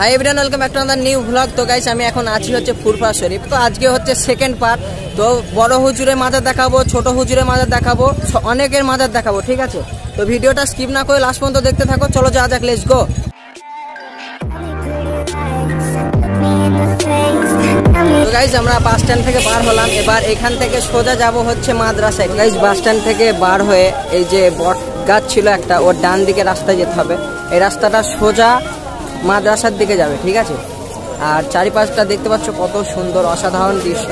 Hi everyone welcome back to another new vlog তো guys আমি এখন আছি হচ্ছে ফুরফা শরীফ। তো আজকে হচ্ছে সেকেন্ড পার্ট তো বড় হুজুরের মাজার দেখাবো, ছোট হুজুরের মাজার দেখাবো অনেকের মাজার দেখাবো, ঠিক আছে? তো ভিডিওটা স্কিপ না করে লাস্ট পর্যন্ত দেখতে থাকো। চলো যা যাক লেটস গো তো গাইজ আমরা বাস স্ট্যান্ড থেকে বার হলাম। এবার এখান থেকে সোজা যাব হচ্ছে মাদ্রাসায়। গাইজ বাস স্ট্যান্ড থেকে বার হয়ে এই যে বট গাছ ছিল একটা, ওর ডান দিকে রাস্তায় যেতে হবে। এই রাস্তাটা সোজা মাদ্রাসার দিকে যাবে, ঠিক আছে? আর চারিপাশটা দেখতে পাচ্ছ কত সুন্দর, অসাধারণ দৃশ্য।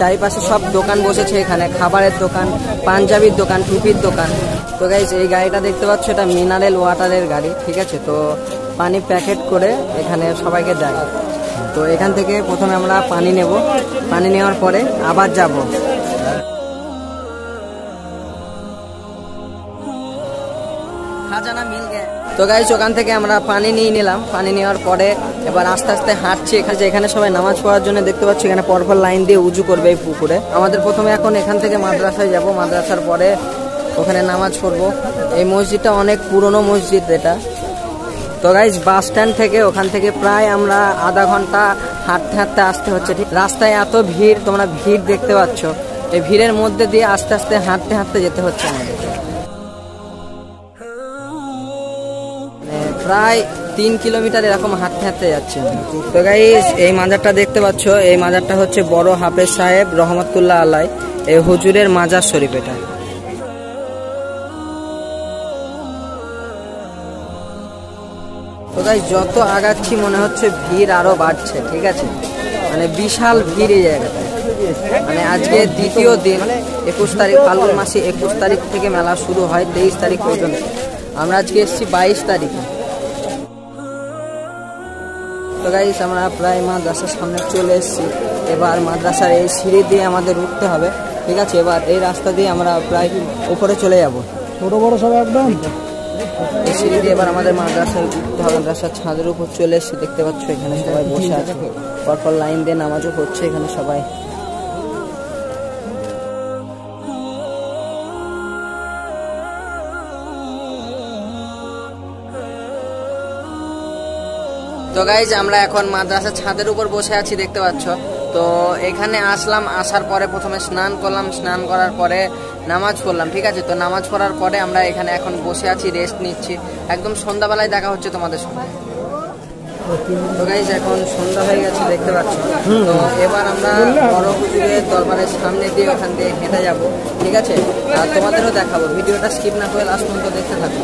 চারিপাশে সব দোকান বসেছে এখানে, খাবারের দোকান, পাঞ্জাবির দোকান, টুপির দোকান। তো গাইজ এই গাড়িটা দেখতে পাচ্ছ, এটা মিনারেল ওয়াটারের গাড়ি, ঠিক আছে? তো পানি প্যাকেট করে এখানে সবাইকে দেয়। তো এখান থেকে প্রথমে আমরা পানি নেব। পানি নেওয়ার পরে আবার যাব। খাজানা তো গাইস ওখান থেকে আমরা পানি নিয়ে নিলাম। পানি নেওয়ার পরে এবার আস্তে আস্তে হাঁটছি। এখানে এখানে সবাই নামাজ পড়ার জন্য দেখতে পাচ্ছি, এখানে পরপর লাইন দিয়ে উজু করবে এই পুকুরে। আমাদের প্রথমে এখন এখান থেকে মাদ্রাসায় যাব। মাদ্রাসার পরে ওখানে নামাজ পড়ব। এই মসজিদটা অনেক পুরনো মসজিদ এটা। তো গাইজ বাস স্ট্যান্ড থেকে ওখান থেকে প্রায় আমরা আধা ঘণ্টা হাঁটতে হাঁটতে আসতে হচ্ছে। ঠিক, রাস্তায় এত ভিড়, তোমরা ভিড় দেখতে পাচ্ছ। এই ভিড়ের মধ্যে দিয়ে আস্তে আস্তে হাঁটতে হাঁটতে যেতে হচ্ছে আমাদের। প্রায় তিন কিলোমিটার এরকম হাঁটতে হাঁটতে যাচ্ছে তো গাইজ এই মাজারটা দেখতে পাচ্ছ, এই মাজারটা হচ্ছে বড় হাফেজ সাহেব রহমতুল্লাহ আলাই এই হুজুরের মাজার শরীফ এটা। তো যত আগাচ্ছি মনে হচ্ছে ভিড় আরও বাড়ছে, ঠিক আছে? মানে বিশাল ভিড় এই জায়গাটায়। মানে আজকে দ্বিতীয় দিন একুশ তারিখ, ফাল্গুন মাসে একুশ তারিখ থেকে মেলা শুরু হয়, তেইশ তারিখ পর্যন্ত। আমরা আজকে এসেছি বাইশ তারিখে। তো গাইস আমরা প্রায় মাদ্রাসার সামনে চলে এসেছি। এবার মাদ্রাসার এই সিঁড়ি দিয়ে আমাদের উঠতে হবে ঠিক আছে? এবার এই রাস্তা দিয়ে আমরা প্রায় উপরে চলে যাব। ছোট বড় সব একদম? এই সিঁড়ি দিয়ে এবার আমাদের মাদ্রাসায় উঠতে হবে। মাদ্রাসার ছাদের উপর চলে এসেছি দেখতে পাচ্ছ এখানে সবাই বসে আছে। পরপর লাইন দিয়ে নামাজও হচ্ছে এখানে সবাই। তো গাইজ আমরা এখন মাদ্রাসার ছাদের উপর বসে আছি, দেখতে পাচ্ছ। তো এখানে আসলাম, আসার পরে প্রথমে স্নান করলাম, স্নান করার পরে নামাজ পড়লাম, ঠিক আছে? তো নামাজ পড়ার পরে আমরা এখানে এখন বসে আছি রেস্ট নিচ্ছি। একদম সন্ধ্যাবেলায় দেখা হচ্ছে তোমাদের সঙ্গে তো গাইজ এখন সন্ধ্যা হয়ে গেছে, দেখতে পাচ্ছ। তো এবার আমরা বড় দরবারের সামনে দিয়ে ওখান দিয়ে হেঁটে যাব, ঠিক আছে? আর তোমাদেরও দেখাবো, ভিডিওটা স্কিপ না করে লাস্ট পর্যন্ত দেখতে থাকো।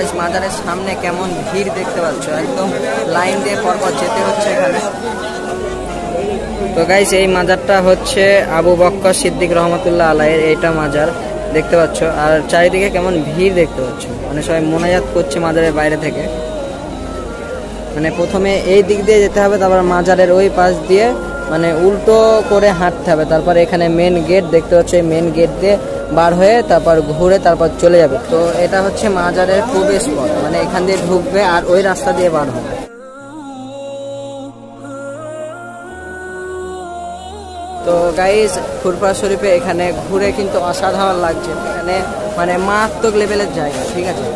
গাইস মাজারের সামনে কেমন ভিড় দেখতে পাচ্ছ? একদম লাইন দিয়ে পরপর যেতে হচ্ছে এখানে। তো গাইস এই মাজারটা হচ্ছে আবু বক্কর সিদ্দিক রহমতুল্লাহ আলাইয়ের এইটা মাজার। দেখতে পাচ্ছ। আর চারিদিকে কেমন ভিড় দেখতে পাচ্ছ। মানে সবাই মোনাজাত করছে মাজারের বাইরে থেকে। মানে প্রথমে এই দিক দিয়ে যেতে হবে, তারপর মাজারের ওই পাশ দিয়ে মানে উল্টো করে হাঁটতে হবে। তারপর এখানে মেন গেট দেখতে পাচ্ছ, এই মেন গেট দিয়ে বার হয়ে তারপর ঘুরে তারপর চলে যাবে। তো এটা হচ্ছে মাজারের প্রবেশ পথ। মানে এখান দিয়ে ঢুকবে আর ওই রাস্তা দিয়ে বার হবে। তো গাইজ ফুরফুরা শরীফে এখানে ঘুরে কিন্তু অসাধারণ লাগছে। এখানে মানে মারাত্মক লেভেলের জায়গা, ঠিক আছে?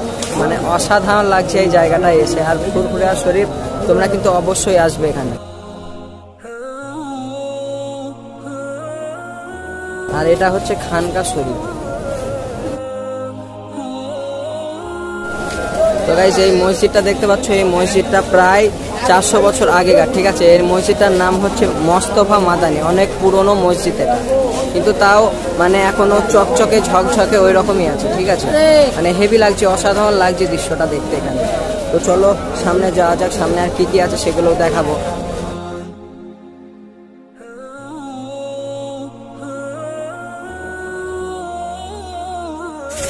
মানে অসাধারণ লাগছে এই জায়গাটা এসে। আর ফুরফুরা শরীফ তোমরা কিন্তু অবশ্যই আসবে এখানে। আর এটা হচ্ছে খানকা শরীফ তো গাইজ এই মসজিদটা দেখতে পাচ্ছ, এই মসজিদটা প্রায় চারশো বছর আগেকার, ঠিক আছে? এই মসজিদটার নাম হচ্ছে মস্তফা মাদানি, অনেক পুরনো মসজিদ এটা। কিন্তু তাও মানে এখনও চকচকে, ঝকঝকে ওই রকমই আছে, ঠিক আছে? মানে হেভি লাগছে, অসাধারণ লাগছে দৃশ্যটা দেখতে এখানে। তো চলো, সামনে যাওয়া যাক, সামনে আর কি কি আছে সেগুলোও দেখাবো।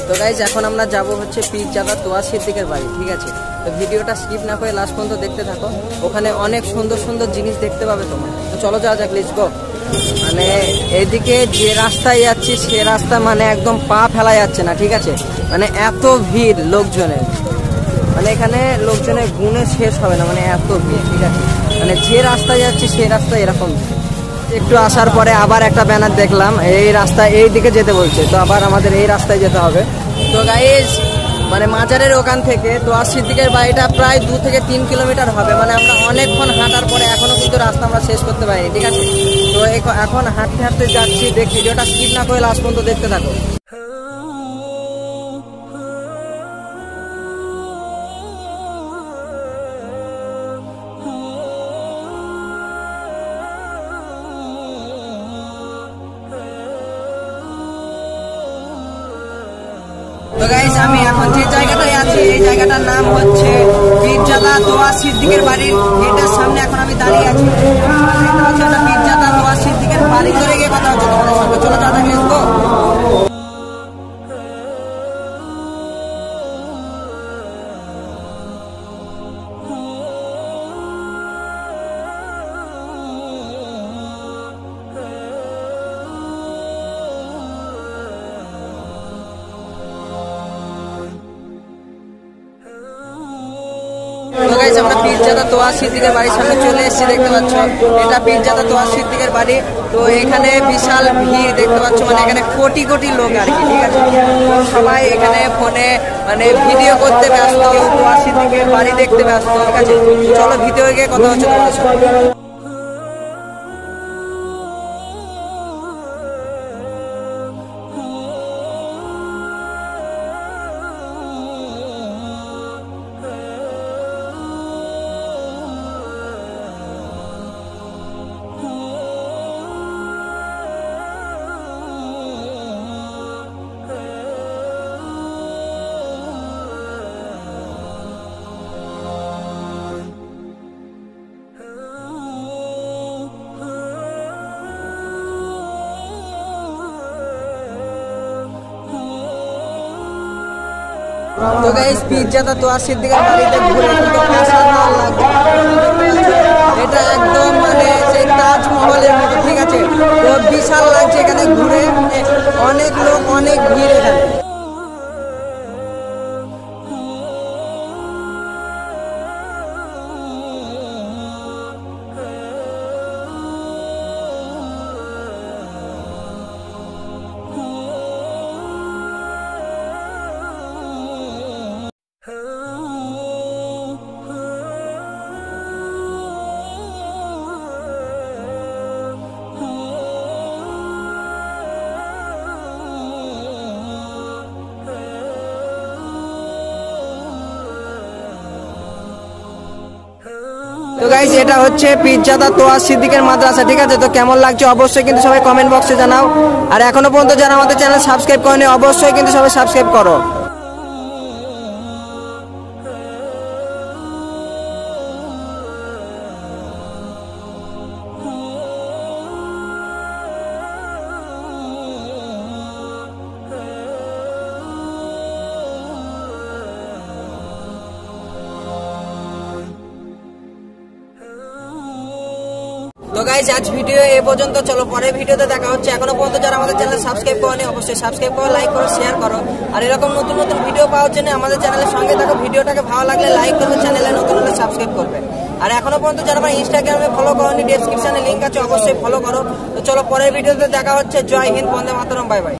তো গাইজ এখন আমরা যাব হচ্ছে পীরজাদা তোয়া সিদ্দিকের বাড়ি, ঠিক আছে? তো ভিডিওটা স্কিপ না করে লাস্ট পর্যন্ত দেখতে থাকো। ওখানে অনেক সুন্দর সুন্দর জিনিস দেখতে পাবে তোমরা। তো চলো যাওয়া যাক লিজ গো মানে এদিকে যে রাস্তায় যাচ্ছি, সে রাস্তা মানে একদম পা ফেলা যাচ্ছে না, ঠিক আছে? মানে এত ভিড় লোকজনের। মানে এখানে লোকজনের গুণে শেষ হবে না মানে এত ভিড়, ঠিক আছে? মানে যে রাস্তায় যাচ্ছি, সে রাস্তায় এরকম ভিড়। একটু আসার পরে আবার একটা ব্যানার দেখলাম, এই রাস্তা এই দিকে যেতে বলছে, তো আবার আমাদের এই রাস্তায় যেতে হবে। তো গাইজ মানে মাজারের ওখান থেকে, তো আর সিদ্দিকের বাড়িটা প্রায় দু থেকে তিন কিলোমিটার হবে মানে আমরা অনেকক্ষণ হাঁটার পরে এখনও কিন্তু রাস্তা আমরা শেষ করতে পারিনি, ঠিক আছে? তো এখ- এখন হাঁটতে হাঁটতে যাচ্ছি দেখি ভিডিওটা স্কিপ না করে লাস্ট পর্যন্ত দেখতে থাকো। তো গাইস আমি এখন যে জায়গাটায় আছি, এই জায়গাটার নাম হচ্ছে পীরজাদা দোয়া সিদ্দিকের বাড়ির এটার সামনে এখন আমি দাঁড়িয়ে আছি। দেখতে পাচ্ছ এটা পীরজাদা দোয়া সিদ্দিকের বাড়ি। ধরে গিয়ে কথা হচ্ছে তোমাদের সঙ্গে। চলো দাদা তো পীরজাদা তোয়া সিদ্দিকের বাড়ির সামনে চলে এসেছি, দেখতে পাচ্ছ? এটা পীরজাদা তোয়া সিদ্দিকের বাড়ি। তো এখানে বিশাল ভিড়, দেখতে পাচ্ছ? মানে এখানে কোটি কোটি লোক আর কি, ঠিক আছে? সবাই এখানে ফোনে মানে ভিডিও করতে ব্যস্ত, তোয়া সিদ্দিকের বাড়ি দেখতে ব্যস্ত, ঠিক আছে? চলো ভিডিও গিয়ে কথা হচ্ছে তোমাদের সাথে তো গাইস পিজ্জাটা তো আর সিদ্দিকের বাড়িতে ঘুরে কিন্তু তো গাইজ এটা হচ্ছে পিজ্জাদা তোয়া সিদ্দিকের মাদ্রাসা, ঠিক আছে? তো কেমন লাগছে অবশ্যই কিন্তু সবাই কমেন্ট বক্সে জানাও। আর এখনও পর্যন্ত যারা আমাদের চ্যানেল সাবস্ক্রাইব করেনি, অবশ্যই কিন্তু সবাই সাবস্ক্রাইব করো। গাইজ আজ ভিডিও এ পর্যন্ত চলো। পরে ভিডিওতে দেখা হচ্ছে। এখনও পর্যন্ত যারা আমাদের চ্যানেল সাবস্ক্রাইব করেনি, অবশ্যই সাবস্ক্রাইব করো লাইক করো শেয়ার করো। আর এরকম নতুন নতুন ভিডিও পাওয়ার জন্য আমাদের চ্যানেলের সঙ্গে থাকো। ভিডিওটাকে ভালো লাগলে লাইক করবে চ্যানেলে নতুন হলে সাবস্ক্রাইব করবে। আর এখনও পর্যন্ত যারা আমার ইনস্টাগ্রামে ফলো করোনি ডেসক্রিপশনে লিঙ্ক আছে, অবশ্যই ফলো করো। তো চলো, পরের ভিডিওতে দেখা হচ্ছে। জয় হিন্দ, বন্দে মাতরম বাই বাই